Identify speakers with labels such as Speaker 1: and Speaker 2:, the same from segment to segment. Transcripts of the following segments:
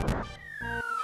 Speaker 1: Thank you.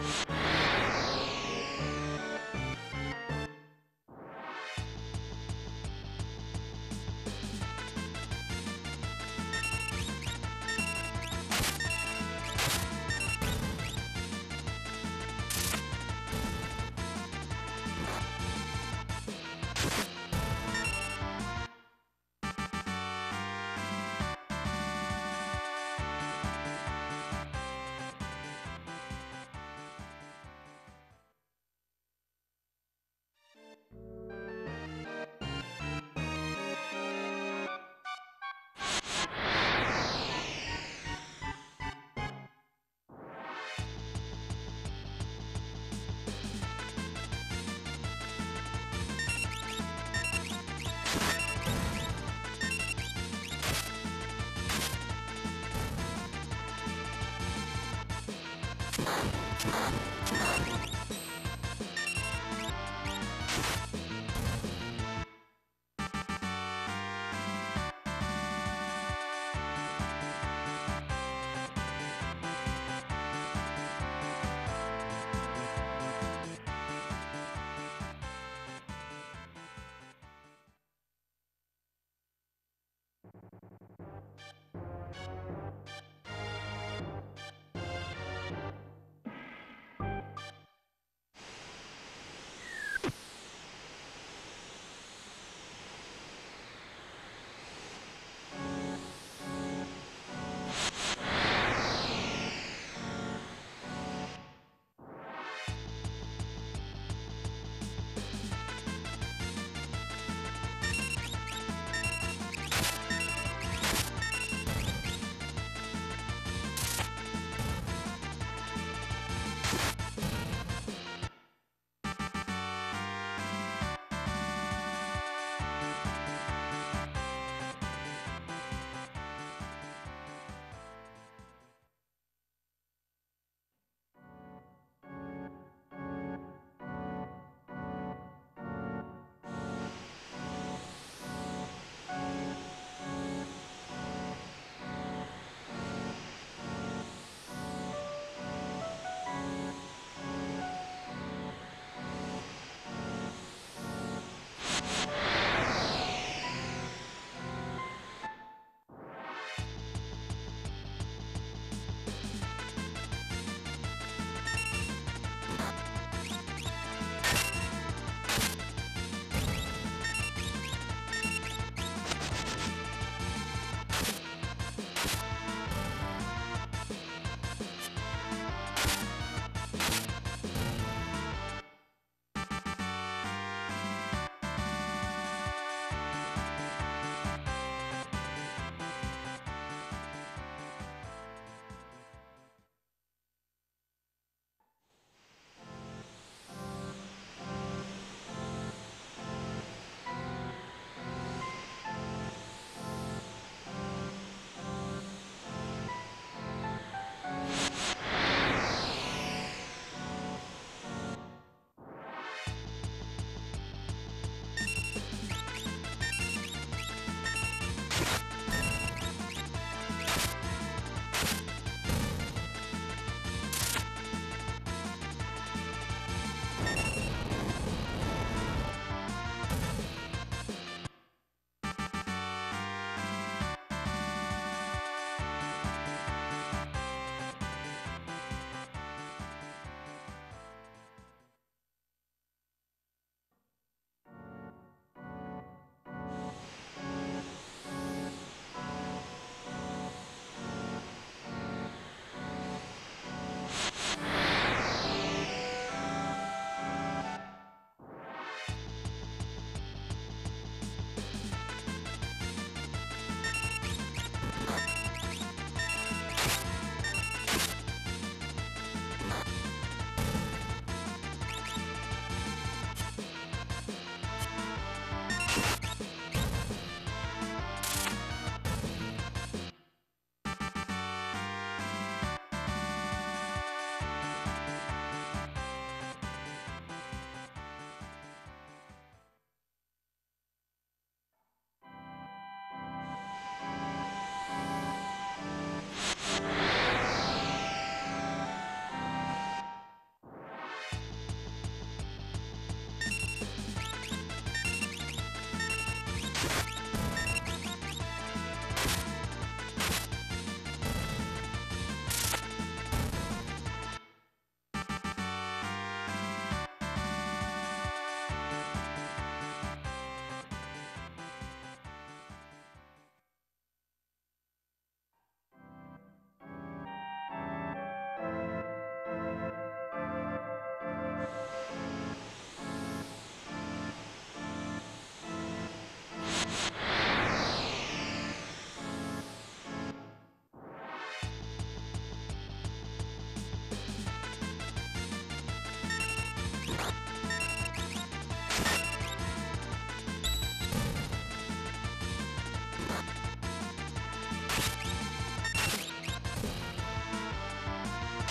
Speaker 1: you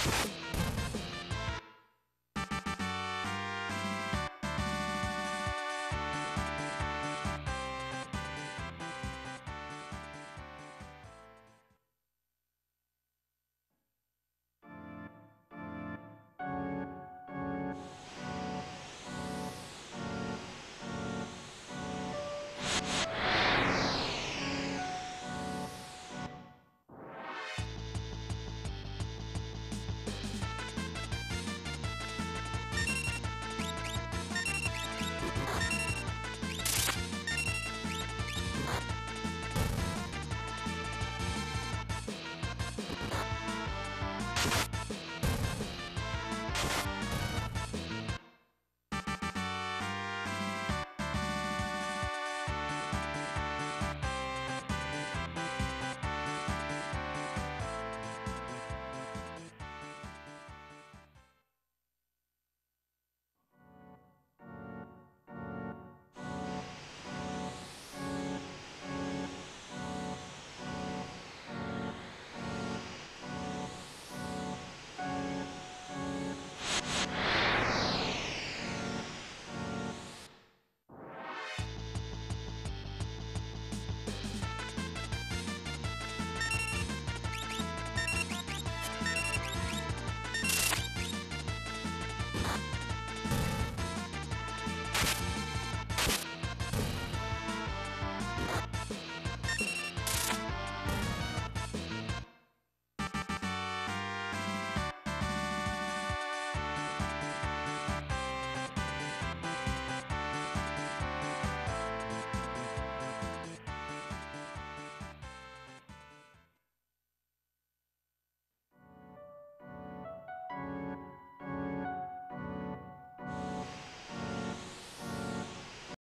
Speaker 1: you you